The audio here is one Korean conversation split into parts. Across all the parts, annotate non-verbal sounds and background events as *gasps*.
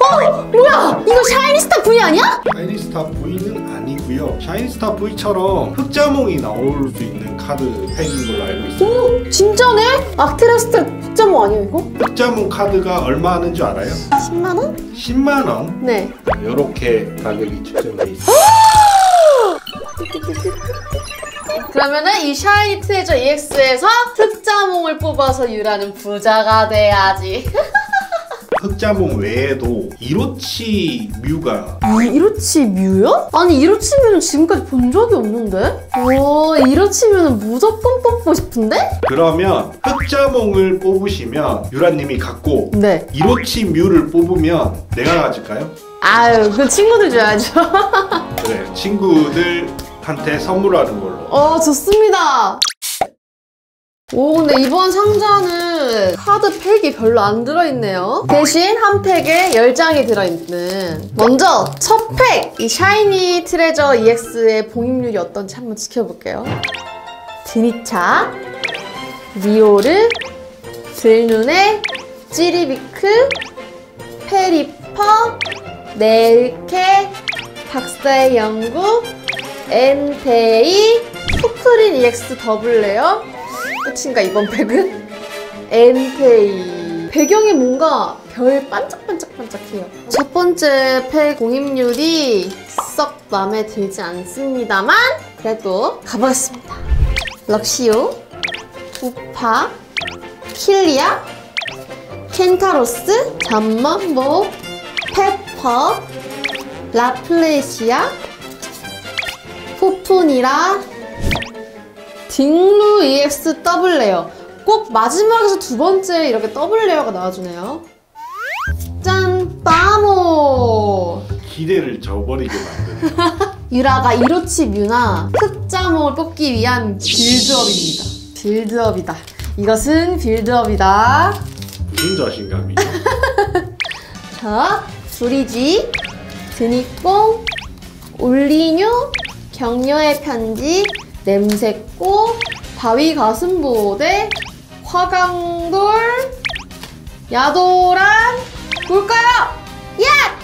어? 뭐야? 이거 샤이니스타 V 아니야? 샤이니스타 V는 아니고요. 샤이니스타 V처럼 흑자몽이 나올 수 있는 카드 팩인 걸로 알고 있어요. 오 진짜네? 악 테라스탈 흑자몽 아니에요 이거? 흑자몽 카드가 얼마 하는 줄 알아요? 10만 원? 10만 원. 네 이렇게 가격이 측정돼 있어요. 그러면은 이 샤이니 트레저 EX에서 흑자몽을 뽑아서 유라는 부자가 돼야지 *laughs* 흑자몽 외에도 이로치 뮤가 아, 이로치 뮤요? 아니 이로치 뮤는 지금까지 본 적이 없는데? 오 이로치 뮤는 무조건 뽑고 싶은데? 그러면 흑자몽을 뽑으시면 유라님이 갖고 네 이로치 뮤를 뽑으면 내가 가질까요? 아유 그 친구들 줘야죠 *laughs* 그래 친구들한테 선물하는 걸로 어 좋습니다 오 근데 이번 상자는 카드 팩이 별로 안 들어있네요. 대신 한 팩에 10장이 들어있는. 먼저 첫 팩! 이 샤이니 트레저 EX의 봉입률이 어떤지 한번 지켜볼게요. 드니차 리오르 들눈의 찌리비크 패리퍼 네일케 박사의 연구 엔테이 포크린 EX double rare 끝인가 이번 팩은? 엔테이. 배경이 뭔가 별 반짝반짝반짝해요. 첫 번째 팩 봉입률이 썩 마음에 들지 않습니다만 그래도 가보겠습니다. 럭시오 우파 킬리아 켄타로스 잠만보 페퍼 라플레시아 포푸니라 딩루 EX double rare 꼭 마지막에서 두 번째 이렇게 double rare가 나와주네요. 짠! 빠모! 기대를 저버리게 만드는 *laughs* 유라가 이로치 뮤나 흑자몽을 뽑기 위한 build-up입니다. build-up이다. 이것은 build-up이다. 무슨 자신감이 *laughs* 자, 브리지, 드니꽁, 올리뉴, 격려의 편지, 냄새꼬, 바위 가슴보호대, 화강돌, 야도란, 뭘까요? 야!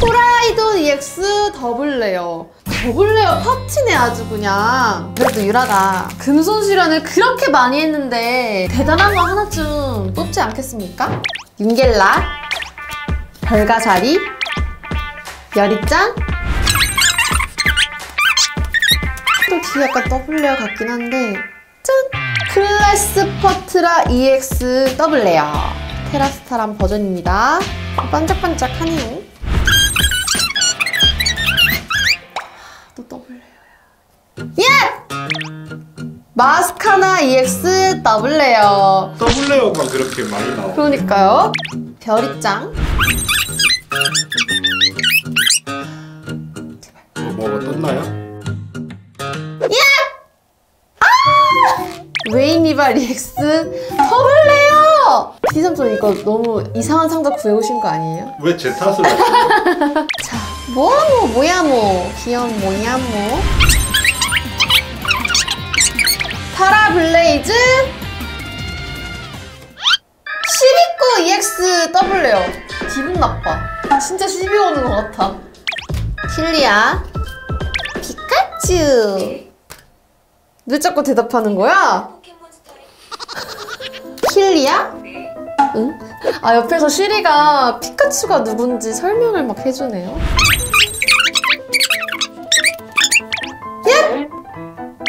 프라이돈 EX double rare. Double rare 파티네 아주 그냥. 그래도 유라가 금손 수련을 그렇게 많이 했는데 대단한 거 하나쯤 뽑지 않겠습니까? 윤겔라, 별가사리, 열이짱, 또 뒤에 약간 double rare 같긴 한데 짠! 클레스퍼트라 EX double rare 테라스탈한 버전입니다. 반짝반짝하네요. 또 double rare야. 예! 마스카나 EX double rare double rare가 그렇게 많이 나오고. 그러니까요. 별이짱 웨이니발 EX double rare 디삼촌 이거 너무 이상한 상자 구해오신 거 아니에요? 왜 제 탓을 하세요? *laughs* 자, 뭐야모, 뭐야모. 귀여운 뭐야모. 파라블레이즈. 12구 EX W요. 기분 나빠. 진짜 12 오는 것 같아. 킬리아. 피카츄. 왜 자꾸 대답하는 거야? 킬리아? 응? 아 옆에서 시리가 피카츄가 누군지 설명을 막 해주네요. 예?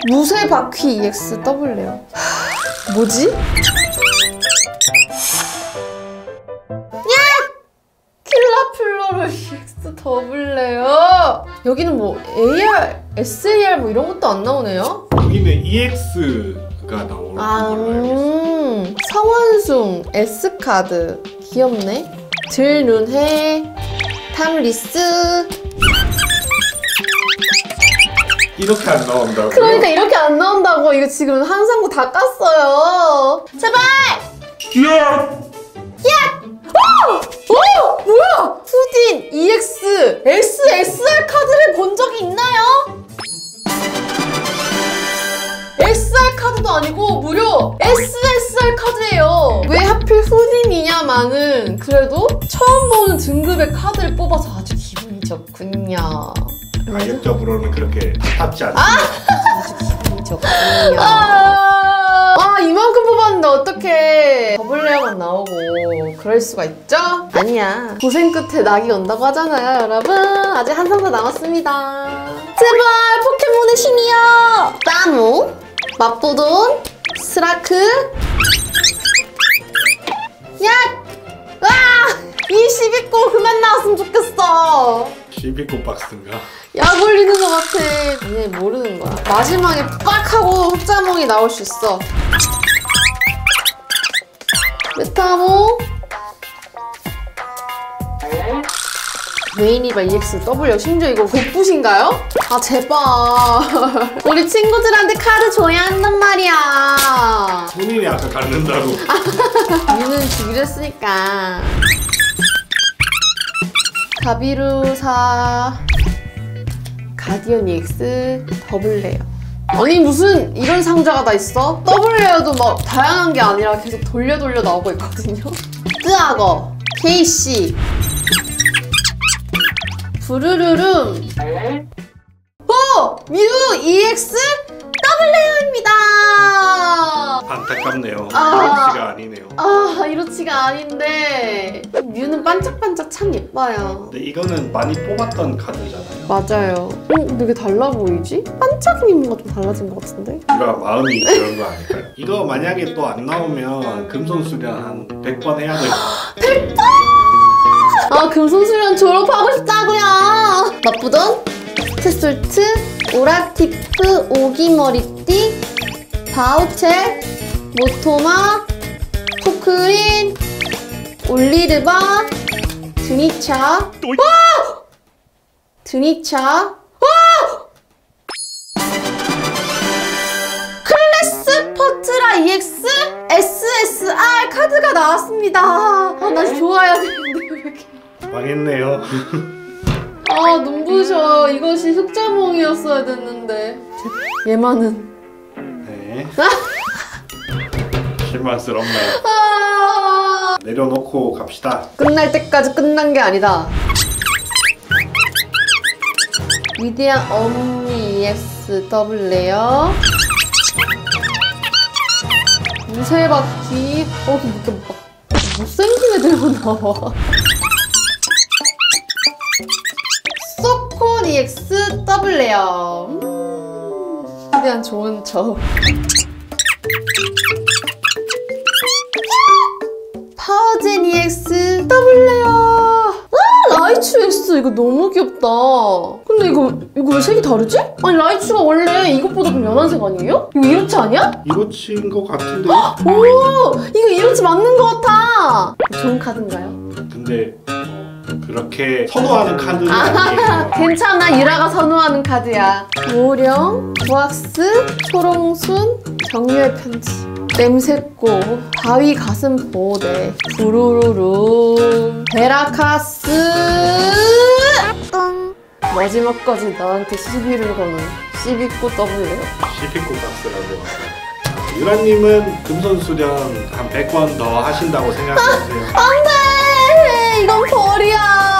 무쇠 바퀴 EX W요. 하, 뭐지? 야! 킬라플로르 EX W요. 여기는 뭐 AR, SAR 뭐 이런 것도 안 나오네요. 여기는 EX 가 나오는 아, 걸로 알고 있어요. 음, 성원숭 S카드 귀엽네 들눈해 탐리스 이렇게 안 나온다고요? 그러니까 이렇게 안 나온다고 이거 지금 한 상구 다 깠어요 제발 야! 오! 오! 후딘이냐마는 그래도 처음 보는 등급의 카드를 뽑아서 아주 기분이 좋군요. 가격적으로는 그렇게 탑지 않습니다. 아주 기분이 좋군요. 아, 이만큼 뽑았는데 어떻게 더블레어만 나오고 그럴 수가 있죠? 아니야. 고생 끝에 낙이 온다고 하잖아요, 여러분. 아직 한 상자 남았습니다. 제발 포켓몬의 신이여! 따무, 맛보돈, 스라크, 야! 와! 이 12고 그만 나왔으면 좋겠어. 12코 박스인가? 약 올리는 것 같아. 얘 모르는 거야. 마지막에 빡 하고 흑자몽이 나올 수 있어. 메타몽. 메인이바 EX W 심지어 이거 복붙인가요? 아 제발 *laughs* 우리 친구들한테 카드 줘야 한단 말이야 본인이 아까 갖는다고. 유는 주기로 했으니까 가비루사 가디언 EX 더블레어 아니 무슨 이런 상자가 다 있어? 더블레어도 막 다양한 게 아니라 계속 돌려 돌려 나오고 있거든요 뜨악어 KC 부르르름 오! 뮤 EX 더블레어입니다 안타깝네요. 아. 이렇지가 아니네요. 아 이렇지가 아닌데 뮤는 반짝반짝 참 예뻐요 근데 이거는 많이 뽑았던 카드잖아요. 맞아요 어? 왜 달라 보이지? 반짝이 뭔가 좀 달라진 것 같은데? 우리가 마음이 그런 거 아닐까요? 이거 만약에 또 안 나오면 금손 수련 한 100번 해야 돼요. *gasps* 아 금손수련 졸업하고 싶다고요 나쁘던 스테솔트 오라티프 오기머리띠 바우첼 모토마 포크린 올리르바 드니차 와! 드니차 와! 클래스 퍼트라 EX SSR 카드가 나왔습니다. 아, 나 좋아야 되는데 왜 이렇게. 망했네요. *laughs* 아, 눈부셔. 이것이 흑자몽이었어야 됐는데. 얘만은. 네. *laughs* 실망스럽네요. 아, 내려놓고 갑시다. 끝날 때까지 끝난 게 아니다. 위대한 엄니 EX double rare. 무쇠바퀴. 어, 이렇게 막 못생긴 애들만 나와. EX double rare. 음, 최대한 좋은 척. 파오젠 EX double rare. 아, 라이츄 S 이거 너무 귀엽다. 근데 이거 이거 왜 색이 다르지? 아니 라이츠가 원래 이것보다 좀 연한 색 아니에요? 이거 이렇지 아니야? 이거치인 것 같은데? 오 이거 이렇지 맞는 것 같아. 좋은 카드인가요? 근데 뭐 그렇게 선호하는 카드는 아니에요. 괜찮아 유라가 선호하는 카드야. 오령, 부악스, 초롱순, 정유의 편지. 냄새꼬, 바위 가슴 보호대, 부루루루, 베라카스, 뚱. 마지막까지 나한테 시비를 거는 시비꼬 W예요. 시피코 박스라고. 유라님은 금손 수련 한 100번 더 하신다고 생각하세요. *laughs* 안돼! 이건 벌이야!